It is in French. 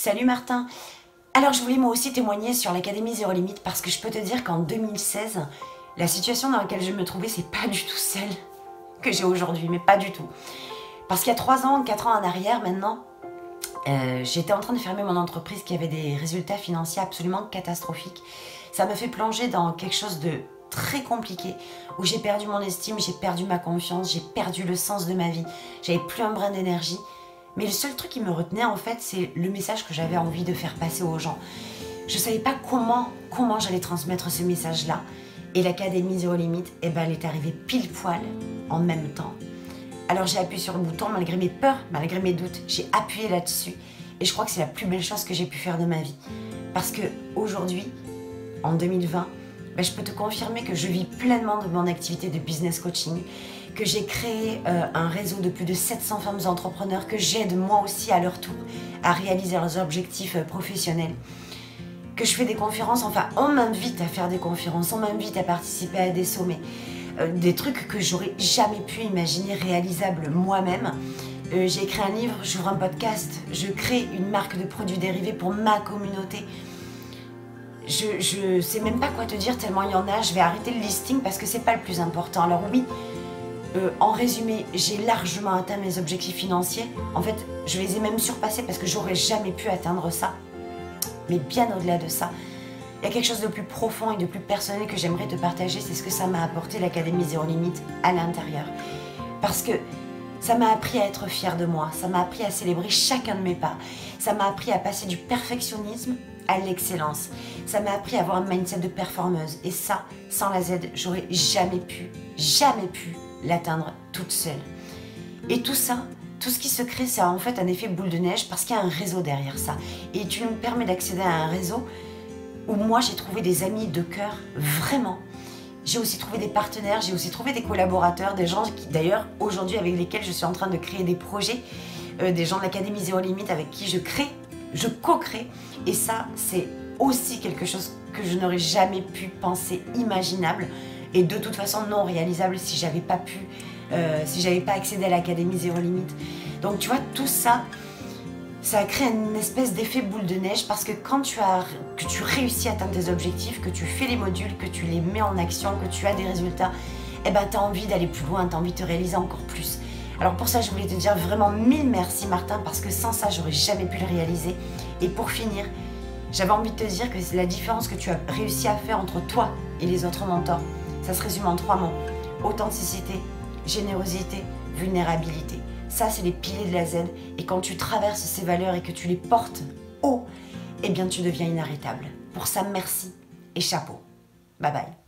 Salut Martin Alors je voulais moi aussi témoigner sur l'Académie Zéro Limite parce que je peux te dire qu'en 2016, la situation dans laquelle je me trouvais, c'est pas du tout celle que j'ai aujourd'hui, mais pas du tout. Parce qu'il y a 3 ans, 4 ans en arrière maintenant, euh, j'étais en train de fermer mon entreprise qui avait des résultats financiers absolument catastrophiques. Ça me fait plonger dans quelque chose de très compliqué où j'ai perdu mon estime, j'ai perdu ma confiance, j'ai perdu le sens de ma vie, j'avais plus un brin d'énergie. Mais le seul truc qui me retenait en fait, c'est le message que j'avais envie de faire passer aux gens. Je ne savais pas comment, comment j'allais transmettre ce message-là. Et l'Académie Zéro Limite, eh ben, elle est arrivée pile poil en même temps. Alors j'ai appuyé sur le bouton malgré mes peurs, malgré mes doutes. J'ai appuyé là-dessus. Et je crois que c'est la plus belle chose que j'ai pu faire de ma vie. Parce que aujourd'hui, en 2020, ben, je peux te confirmer que je vis pleinement de mon activité de business coaching, que j'ai créé euh, un réseau de plus de 700 femmes entrepreneurs que j'aide moi aussi à leur tour à réaliser leurs objectifs euh, professionnels que je fais des conférences, enfin on m'invite à faire des conférences, on m'invite à participer à des sommets, euh, des trucs que j'aurais jamais pu imaginer réalisables moi-même. j'ai écrit un livre, j'ouvre un podcast, je crée une marque de produits dérivés pour ma communauté. Je, ne sais même pas quoi te dire tellement il y en a, je vais arrêter le listing parce que c'est pas le plus important. Alors oui, euh, en résumé, j'ai largement atteint mes objectifs financiers. En fait, je les ai même surpassés parce que j'aurais jamais pu atteindre ça. Mais bien au-delà de ça, il y a quelque chose de plus profond et de plus personnel que j'aimerais te partager. C'est ce que ça m'a apporté l'Académie Zéro Limite à l'intérieur. Parce que ça m'a appris à être fière de moi. Ça m'a appris à célébrer chacun de mes pas. Ça m'a appris à passer du perfectionnisme à l'excellence. Ça m'a appris à avoir un mindset de performeuse. Et ça, sans la Z, j'aurais jamais pu, jamais pu l'atteindre toute seule. Et tout ça, tout ce qui se crée, c'est en fait un effet boule de neige parce qu'il y a un réseau derrière ça. Et tu nous permets d'accéder à un réseau où moi j'ai trouvé des amis de cœur, vraiment. J'ai aussi trouvé des partenaires, j'ai aussi trouvé des collaborateurs, des gens qui d'ailleurs aujourd'hui avec lesquels je suis en train de créer des projets, euh, des gens de l'Académie Zéro Limite avec qui je crée, je co-crée. Et ça, c'est aussi quelque chose que je n'aurais jamais pu penser imaginable et de toute façon non réalisable si j'avais pas pu, euh, si j'avais pas accédé à l'Académie Zéro Limite. Donc tu vois, tout ça, ça a créé une espèce d'effet boule de neige parce que quand tu as, que tu réussis à atteindre tes objectifs, que tu fais les modules, que tu les mets en action, que tu as des résultats, eh ben tu as envie d'aller plus loin, tu as envie de te réaliser encore plus. Alors pour ça, je voulais te dire vraiment mille merci Martin parce que sans ça, j'aurais jamais pu le réaliser. Et pour finir, j'avais envie de te dire que c'est la différence que tu as réussi à faire entre toi et les autres mentors. Ça se résume en trois mots. Authenticité, générosité, vulnérabilité. Ça, c'est les piliers de la Z. Et quand tu traverses ces valeurs et que tu les portes haut, eh bien, tu deviens inarrêtable. Pour ça, merci et chapeau. Bye bye.